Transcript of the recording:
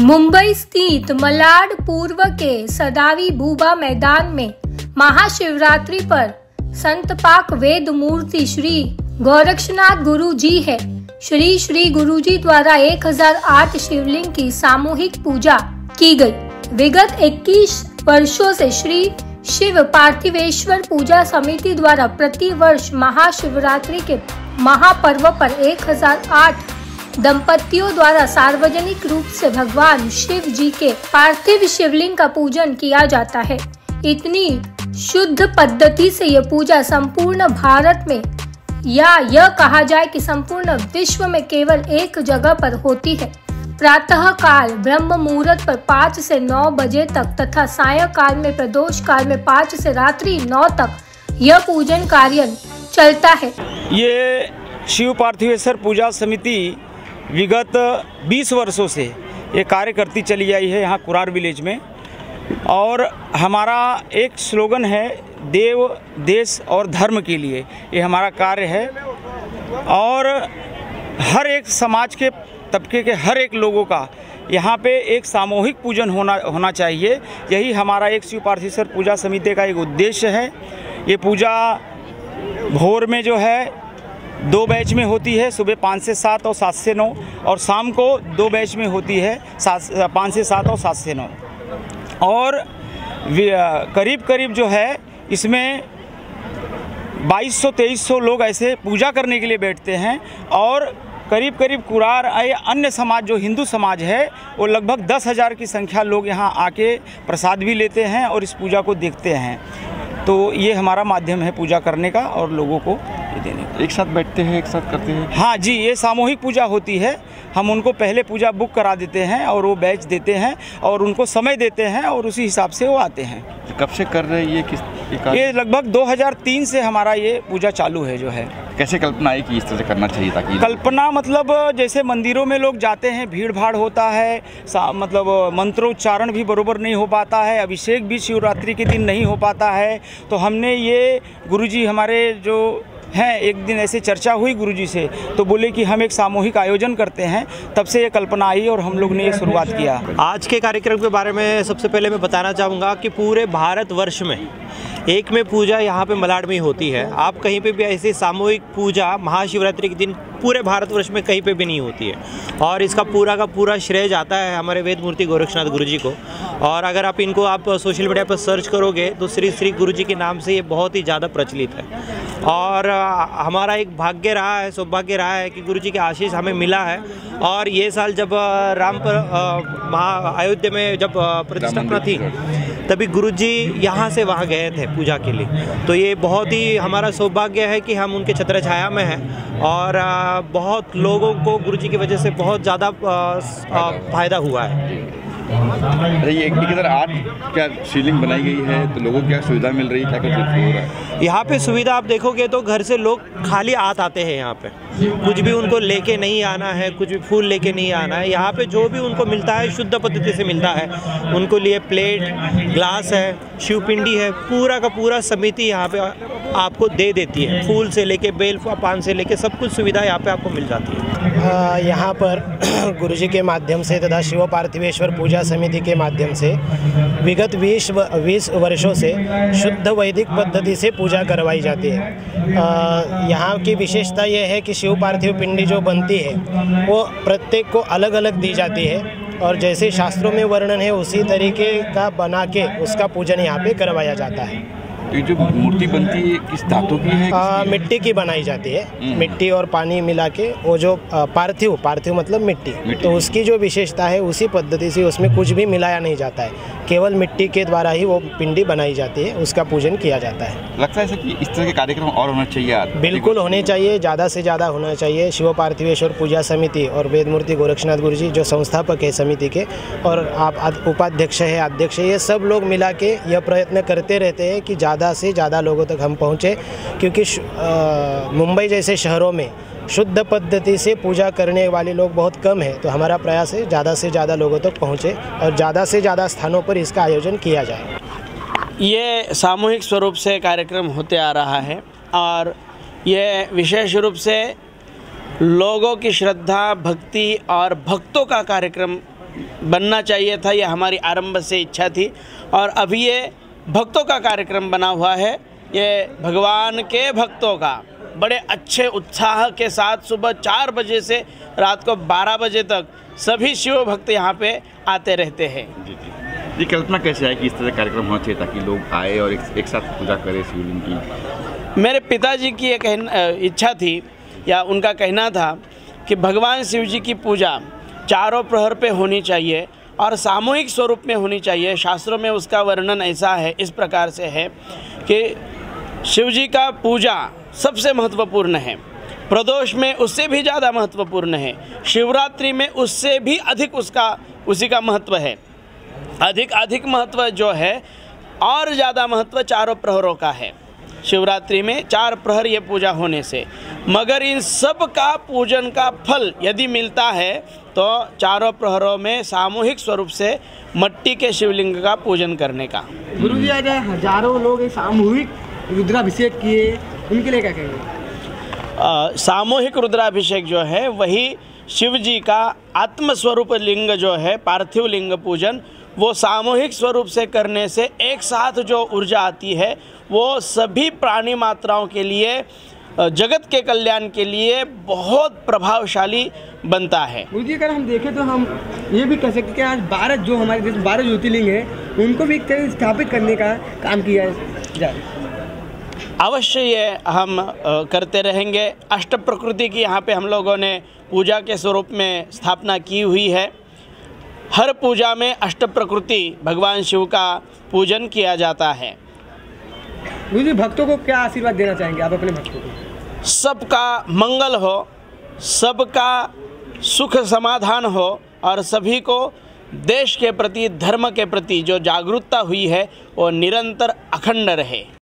मुंबई स्थित मलाड पूर्व के सदावी भूबा मैदान में महाशिवरात्रि पर संत पाक वेद मूर्ति श्री गोरक्षनाथ गुरु जी है श्री श्री गुरु जी द्वारा 1008 शिवलिंग की सामूहिक पूजा की गई। विगत 21 वर्षों से श्री शिव पार्थिवेश्वर पूजा समिति द्वारा प्रति वर्ष महाशिवरात्रि के महापर्व पर 1008 दंपतियों द्वारा सार्वजनिक रूप से भगवान शिव जी के पार्थिव शिवलिंग का पूजन किया जाता है। इतनी शुद्ध पद्धति से यह पूजा संपूर्ण भारत में, या यह कहा जाए कि संपूर्ण विश्व में केवल एक जगह पर होती है। प्रातः काल ब्रह्म मुहूर्त पर पाँच से नौ बजे तक तथा सायकाल में प्रदोष काल में पाँच से रात्रि नौ तक यह पूजन कार्य चलता है। ये शिव पार्थिवेश्वर पूजा समिति विगत 20 वर्षों से ये कार्य करती चली आई है यहाँ कुरार विलेज में। और हमारा एक स्लोगन है, देव, देश और धर्म के लिए। ये हमारा कार्य है। और हर एक समाज के तबके के हर एक लोगों का यहाँ पे एक सामूहिक पूजन होना होना चाहिए। यही हमारा एक शिव पार्थिवेश्वर पूजा समिति का एक उद्देश्य है। ये पूजा भोर में जो है दो बैच में होती है, सुबह पाँच से सात और सात से नौ, और शाम को दो बैच में होती है, सात, पाँच से सात और सात से नौ। और करीब करीब जो है, इसमें 2200 2300 लोग ऐसे पूजा करने के लिए बैठते हैं, और करीब करीब कुरार या अन्य समाज, जो हिंदू समाज है, वो लगभग दस हज़ार की संख्या लोग यहाँ आके प्रसाद भी लेते हैं और इस पूजा को देखते हैं। तो ये हमारा माध्यम है पूजा करने का और लोगों को ये देने का एक साथ बैठते हैं एक साथ करते हैं? हाँ जी ये सामूहिक पूजा होती है। हम उनको पहले पूजा बुक करा देते हैं और वो बैच देते हैं और उनको समय देते हैं और उसी हिसाब से वो आते हैं। तो कब से कर रहे हैं ये? किस ये लगभग 2003 से हमारा ये पूजा चालू है जो है। कैसे कल्पना आई कि इस तरह से करना चाहिए ताकि कल्पना मतलब जैसे मंदिरों में लोग जाते हैं भीड़ भाड़ होता है मतलब मंत्रोच्चारण भी बरोबर नहीं हो पाता है अभिषेक भी शिवरात्रि के दिन नहीं हो पाता है। तो हमने ये गुरुजी हमारे जो हैं, एक दिन ऐसे चर्चा हुई गुरुजी से तो बोले कि हम एक सामूहिक आयोजन करते हैं, तब से ये कल्पना आई और हम लोग ने ये शुरुआत किया। आज के कार्यक्रम के बारे में सबसे पहले मैं बताना चाहूँगा कि पूरे भारतवर्ष में एक में पूजा यहाँ पे मलाड में ही होती है। आप कहीं पे भी ऐसी सामूहिक पूजा, महाशिवरात्रि के दिन पूरे भारतवर्ष में कहीं पे भी नहीं होती है। और इसका पूरा का पूरा श्रेय जाता है हमारे वेद मूर्ति गोरक्षनाथ गुरु जी को। और अगर आप इनको आप सोशल मीडिया पर सर्च करोगे तो श्री श्री गुरु जी के नाम से ये बहुत ही ज़्यादा प्रचलित है। और हमारा एक भाग्य रहा है सौभाग्य रहा है कि गुरु जी के आशीष हमें मिला है। और ये साल जब राम पर महा अयोध्या में जब प्रतिष्ठापना थी तभी गुरु जी यहाँ से वहाँ गए थे पूजा के लिए। तो ये बहुत ही हमारा सौभाग्य है कि हम उनके छत्र छाया में हैं। और बहुत लोगों को गुरु जी की वजह से बहुत ज़्यादा फ़ायदा हुआ। है। अरे आठ क्या सीलिंग बनाई गई है? तो लोगों को क्या सुविधा मिल रही है? क्या कुछ हो रहा है? यहाँ पे सुविधा आप देखोगे तो घर से लोग खाली आत आते हैं यहाँ पे। कुछ भी उनको लेके नहीं आना है, कुछ भी फूल लेके नहीं आना है। यहाँ पे जो भी उनको मिलता है, शुद्ध पद्धति से मिलता है। उनको लिए प्लेट ग्लास है, शिवपिंडी है, पूरा का पूरा समिति यहाँ पे आपको दे देती है। फूल से लेके बेल, पान से लेके सब कुछ सुविधा यहाँ पे आपको मिल जाती है। यहाँ पर गुरु जी के माध्यम से तथा शिव पार्थिवेश्वर पूजा समिति के माध्यम से विगत बीस बीस वर्षों से शुद्ध वैदिक पद्धति से पूजा करवाई जाती है। यहाँ की विशेषता यह है कि शिव पार्थिव पिंडी जो बनती है, वो प्रत्येक को अलग अलग दी जाती है और जैसे शास्त्रों में वर्णन है, उसी तरीके का बना के उसका पूजन यहाँ पे करवाया जाता है। ये जो मूर्ति बनती है किस धातु की है आ, मिट्टी की बनाई जाती है। हम्म। मिट्टी और पानी मिला के वो जो पार्थिव पार्थिव मतलब मिट्टी, मिट्टी। तो उसकी जो विशेषता है उसी पद्धति से उसमें कुछ भी मिलाया नहीं जाता है। केवल मिट्टी के द्वारा ही वो पिंडी बनाई जाती है उसका पूजन किया जाता है। लगता है कि इस तरह के कार्यक्रम और होना चाहिए बिल्कुल होने चाहिए ज़्यादा से ज़्यादा होना चाहिए। शिव पार्थिवेश्वर पूजा समिति और वेद मूर्ति गोरक्षनाथ गुरु जी जो संस्थापक है समिति के और आप उपाध्यक्ष है अध्यक्ष है ये सब लोग मिला के यह प्रयत्न करते रहते हैं कि ज़्यादा ज़्यादा से ज़्यादा लोगों तक हम पहुँचे, क्योंकि मुंबई जैसे शहरों में शुद्ध पद्धति से पूजा करने वाले लोग बहुत कम हैं तो हमारा प्रयास है ज़्यादा से ज़्यादा लोगों तक पहुँचे और ज़्यादा से ज़्यादा स्थानों पर इसका आयोजन किया जाए। ये सामूहिक स्वरूप से कार्यक्रम होते आ रहा है और ये विशेष रूप से लोगों की श्रद्धा, भक्ति और भक्तों का कार्यक्रम बनना चाहिए था यह हमारी आरंभ से इच्छा थी और अभी ये भक्तों का कार्यक्रम बना हुआ है। ये भगवान के भक्तों का बड़े अच्छे उत्साह के साथ सुबह चार बजे से रात को बारह बजे तक सभी शिव भक्त यहाँ पे आते रहते हैं। जी जी। ये कल्पना कैसे है कि इस तरह का कार्यक्रम होना चाहिए ताकि लोग आए और एक, एक साथ पूजा करें शिवलिंग की? मेरे पिताजी की एक कहन- इच्छा थी या उनका कहना था कि भगवान शिव जी की पूजा चारों प्रहर पे होनी चाहिए। और सामूहिक स्वरूप में होनी चाहिए। शास्त्रों में उसका वर्णन ऐसा है, इस प्रकार से है कि शिव जी का पूजा सबसे महत्वपूर्ण है। प्रदोष में उससे भी ज़्यादा महत्वपूर्ण है। शिवरात्रि में उससे भी अधिक उसका, उसी का महत्व है। अधिक अधिक महत्व जो है, और ज़्यादा महत्व चारों प्रहरों का है। शिवरात्रि में चार प्रहर ये पूजा होने से। मगर इन सब का पूजन का फल यदि मिलता है तो चारों प्रहरों में सामूहिक स्वरूप से मट्टी के शिवलिंग का पूजन करने का। गुरु जी आज हज़ारों लोग सामूहिक रुद्राभिषेक किए उनके लिए क्या कहेंगे? सामूहिक रुद्राभिषेक जो है वही शिव जी का आत्मस्वरूप लिंग जो है पार्थिव लिंग पूजन वो सामूहिक स्वरूप से करने से एक साथ जो ऊर्जा आती है वो सभी प्राणी मात्राओं के लिए जगत के कल्याण के लिए बहुत प्रभावशाली बनता है। गुरु जी अगर हम देखें तो हम ये भी कह सकते हैं कि आज भारत जो हमारे देश में बारह ज्योतिर्लिंग है उनको भी से स्थापित करने का काम किया जाए अवश्य ये हम करते रहेंगे। अष्ट प्रकृति की यहाँ पे हम लोगों ने पूजा के स्वरूप में स्थापना की हुई है। हर पूजा में अष्ट प्रकृति भगवान शिव का पूजन किया जाता है। गुरु जी भक्तों को क्या आशीर्वाद देना चाहेंगे? आप अपने भक्तों को। सबका मंगल हो, सबका सुख समाधान हो और सभी को देश के प्रति, धर्म के प्रति जो जागरूकता हुई है, वो निरंतर अखंड रहे।